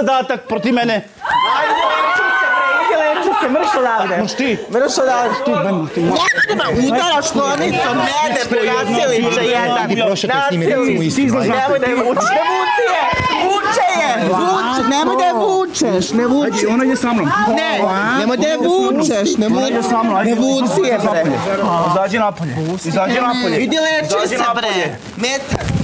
zadatak proti mene. Ajde, leči se, bre, idi leči se, mrš odavde. Moš ti? Mrš odavde. Ti, ben, ti. Jebima, udaraš klonicom, mene, bre, nasiliče jedan. Ti prošete s njim, recimo istinu. ajde. Nemoj da je vuče, ne vuci je, vuče je, vuče, nemoj da je vučeš, ne vuči. Ajde, ona ide sa mnom. Ne, nemoj da je vučeš, ne Ona ide sa mnom, vuči, ajde. ne vuci je, bre. Izađi napolje. Izađi napolje. Idi leči se, bre, metar.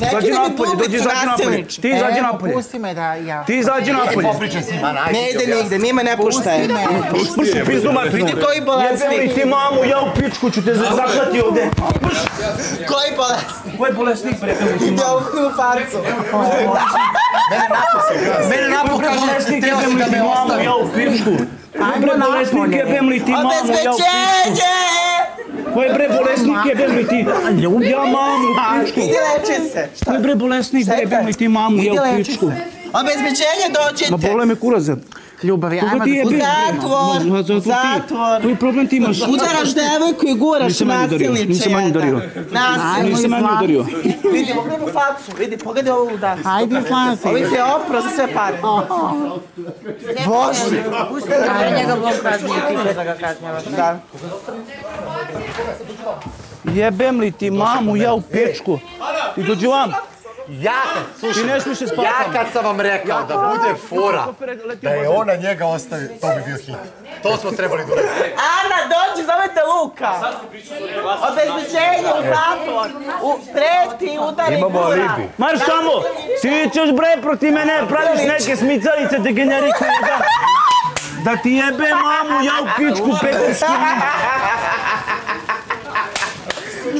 Neki da mi napolje, dođi, napolje. nasilič. Ti izađi napolje. Pusti me da ja. Ti izađi napolje. Ne ide nigde, mi me ne puštaje. Pršu pizdu materinu. Vidi koji bolesnik, ti mamu, ja u pičku ću te zaklati ovde. koji bolesnik. Ko je bolesnik bre? Ide u u facu. Mene napokon kaže, Bolesnik teo jebem si li da ti me mamu, ostavi. ja u pičku. Bre bolesnik jebem li ti mamu, ja u pičku. Obezbeđenje! Ko je bre bolesnik jebem li ti? Ja mamu u pičku. Idi leči se. Ko je bre bolesnik je jebem li ti mamu, ja Idi u pičku. Obezbeđenje Ma dođite. bole me kuraze. Ljubav, ja Koga ajmo ti da jebeš? bre? Zatvor, Ma, zatvor ti. zatvor. Koji problem ti imaš? Udaraš devojku i guraš nasiliče. nisam jedan. udario. Nasilniče. Nisam manje udario. Vidi, pogledaj u facu. Vidi, pogledaj ovo udar. Ajde, slan se. Ovi te opro za sve pare. Bože. Ajde, njega Bog kaznije, ti će da ga. Da. Jebem li ti mamu, ja u pičku. I dođi vam. Ja kad, Ti slušaj, ne smiješ se ja spavati. kad sam vam rekao da bude fora, da je ona njega ostavi, to bi bio hit. To smo trebali da uradimo. Ana, dođi, zovete Luka. Obezbeđenje u zatvor. U, preti, udari, Imamo alibi. Marš tamo! Ti ćeš bre proti mene, praviš neke smicalice, degeneriku jedan. Da ti jebe mamu, ja u pičku pekonsku.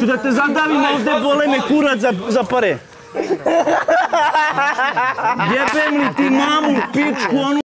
Ću da te zadavim ovde, bole me kurac za, za pare. Jebem li ti mamu, pičku, onu